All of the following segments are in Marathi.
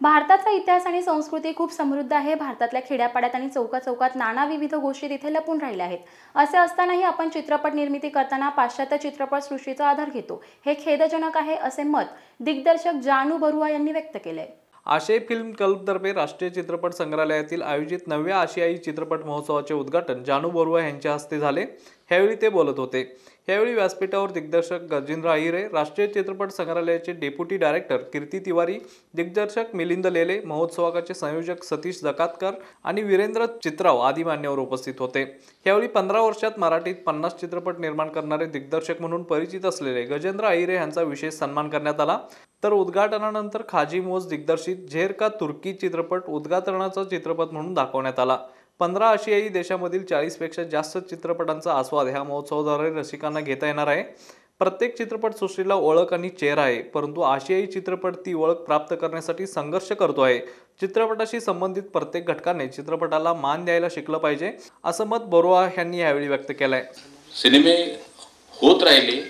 भारताचा इतिहास आणि संस्कृती खूप समृद्ध आहे. भारतातल्या खेड्यापाड्यात आणि चौका चौकात नाना विविध गोष्टी तिथे लपून राहिल्या आहेत. असे असतानाही आपण चित्रपट निर्मिती करताना पाश्चात्य चित्रपट सृष्टीचा आधार घेतो. हे खेदजनक आहे असे मत दिग्दर्शक जानू बरुआ यांनी व्यक्त केले आशय फिल्म क्लबतर्फे राष्ट्रीय चित्रपट संग्रहालयातील आयोजित नवव्या आशियाई चित्रपट महोत्सवाचे उद्घाटन जानू बरुआ यांच्या हस्ते झाले. यावेळी ते बोलत होते. यावेळी व्यासपीठावर दिग्दर्शक गजेंद्र अहिरे राष्ट्रीय चित्रपट संग्रहालयाचे डेप्युटी डायरेक्टर कीर्ती तिवारी दिग्दर्शक मिलिंद लेले महोत्सवाचे संयोजक सतीश जकातकर आणि वीरेंद्र चित्राव आदी मान्यवर उपस्थित होते. यावेळी पंधरा वर्षात मराठीत पन्नास चित्रपट निर्माण करणारे दिग्दर्शक म्हणून परिचित असलेले गजेंद्र अहिरे यांचा विशेष सन्मान करण्यात आला. तर उद्घाटनानंतर खाजी मोज दिग्दर्शित झेर का तुर्की चित्रपट उद्घाटनाचा चित्रपट म्हणून दाखवण्यात आला. पंधरा आशियाई देशामधील चाळीसपेक्षा जास्त चित्रपटांचा आस्वाद ह्या महोत्सवाद्वारे रसिकांना घेता येणार आहे. प्रत्येक चित्रपट सृष्टीला ओळख आणि चेहरा आहे परंतु आशियाई चित्रपट ती ओळख प्राप्त करण्यासाठी संघर्ष करतो आहे. चित्रपटाशी संबंधित प्रत्येक घटकाने चित्रपटाला मान द्यायला शिकलं पाहिजे असं मत बरोआ यांनी यावेळी व्यक्त केलंय. सिनेमे होत राहिले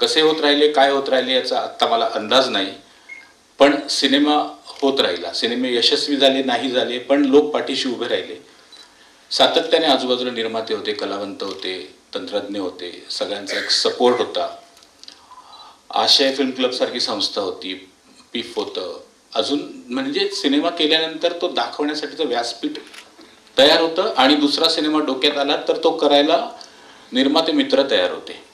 कसे होत राहिले काय होत राहिले याचा आत्ता मला अंदाज नाही. पण सिनेमा होत राहिला. सिनेमे यशस्वी झाले नाही झाले पण लोक पाठीशी उभे राहिले. सातत्याने आजूबाजूला निर्माते होते कलावंत होते तंत्रज्ञ होते सगळ्यांचा एक सपोर्ट होता. आशय फिल्म क्लबसारखी संस्था होती पिफ होतं. अजून म्हणजे सिनेमा केल्यानंतर तो दाखवण्यासाठीचं व्यासपीठ तयार होतं आणि दुसरा सिनेमा डोक्यात आला तर तो करायला निर्माते मित्र तयार होते.